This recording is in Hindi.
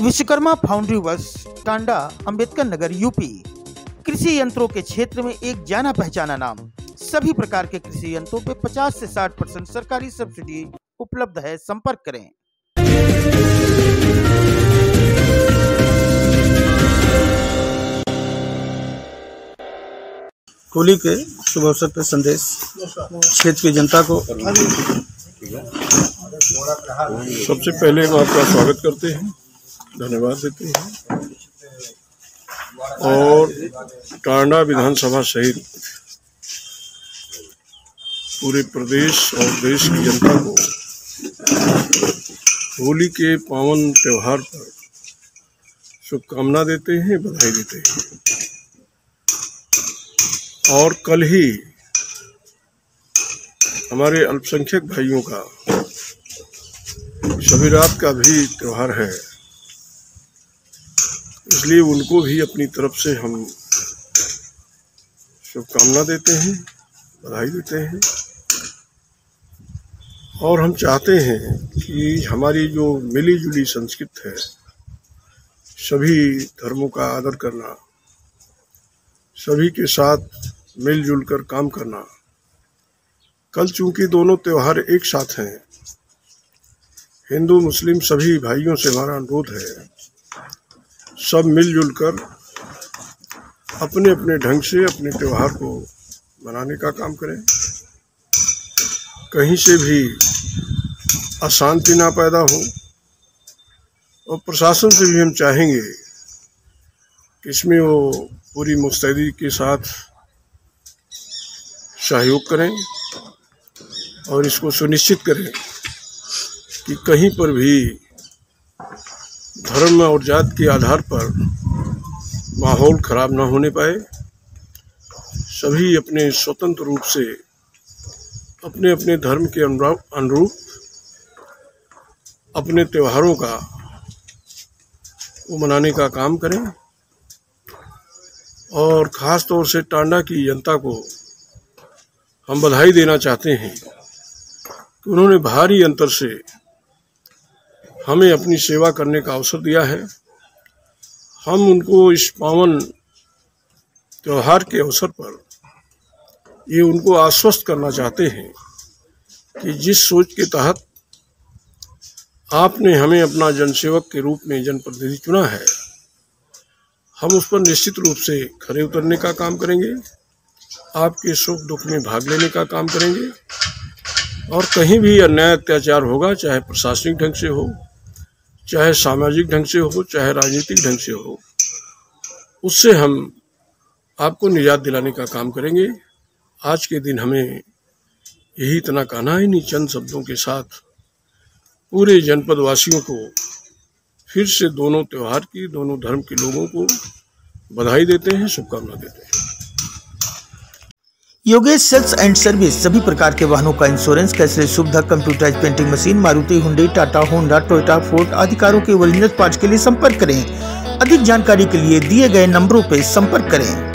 Vishwakarma foundry works Tanda Ambedkar Nagar UP. कृषि यंत्रों के क्षेत्र में एक जाना पहचाना नाम। सभी प्रकार के कृषि यंत्रों पे 50 से 60 परसेंट सरकारी सब्सिडी उपलब्ध है संपर्क करें। होली के शुभ अवसर पर संदेश। क्षेत्र की जनता को सबसे पहले हम आपका स्वागत करते हैं। धन्यवाद देते हैं। और टांडा विधानसभा सहित पूरे प्रदेश और देश की जनता को होली के पावन त्यौहार पर शुभकामना देते हैं, बधाई देते हैं। और कल ही हमारे अल्पसंख्यक भाइयों का शबी रात का भी त्यौहार है। इसलिए उनको भी अपनी तरफ़ से हम शुभकामना देते हैं, बधाई देते हैं। और हम चाहते हैं कि हमारी जो मिली जुली संस्कृत है, सभी धर्मों का आदर करना, सभी के साथ मिलजुल कर काम करना। कल चूँकि दोनों त्यौहार एक साथ हैं, हिंदू, मुस्लिम सभी भाइयों से हमारा अनुरोध है सब मिलजुल कर अपने अपने ढंग से, अपने त्यौहार को मनाने का काम करें। कहीं से भी अशांति ना पैदा हो और प्रशासन से भी हम चाहेंगे कि इसमें वो पूरी मुस्तैदी के साथ सहयोग करें और इसको सुनिश्चित करें कि कहीं पर भी धर्म और जात के आधार पर माहौल खराब ना होने पाए। सभी अपने स्वतंत्र रूप से अपने अपने धर्म के अनुरूप अपने त्योहारों का वो मनाने का काम करें और ख़ास तौर से टांडा की जनता को हम बधाई देना चाहते हैं कि उन्होंने भारी अंतर से हमें अपनी सेवा करने का अवसर दिया है। हम उनको इस पावन त्यौहार के अवसर पर ये उनको आश्वस्त करना चाहते हैं कि जिस सोच के तहत आपने हमें अपना जनसेवक के रूप में जनप्रतिनिधि चुना है, हम उस पर निश्चित रूप से खड़े उतरने का काम करेंगे, आपके सुख दुख में भाग लेने का काम करेंगे और कहीं भी अन्याय अत्याचार होगा, चाहे प्रशासनिक ढंग से हो चाहे सामाजिक ढंग से हो, चाहे राजनीतिक ढंग से हो, उससे हम आपको निजात दिलाने का काम करेंगे। आज के दिन हमें यही इतना कहना है नहीं चंद शब्दों के साथ पूरे जनपद वासियों को फिर से दोनों त्यौहार की, दोनों धर्म के लोगों को बधाई देते हैं, शुभकामना देते हैं। योगेश सेल्स एंड सर्विस, सभी प्रकार के वाहनों का इंश्योरेंस कैसे सुविधा computerise painting machine Maruti, Hyundai, Tata, Honda, Toyota Ford आदि कारों के ओरिजिनल पार्ट के लिए संपर्क करें। अधिक जानकारी के लिए दिए गए नंबरों पर संपर्क करें।